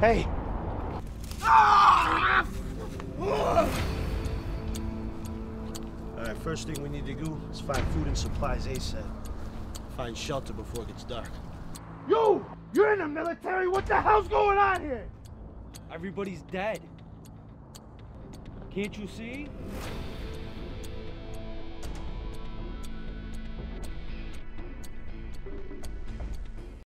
Hey. All right, first thing we need to do is find food and supplies ASAP. Find shelter before it gets dark. You! You're in the military! What the hell's going on here? Everybody's dead. Can't you see?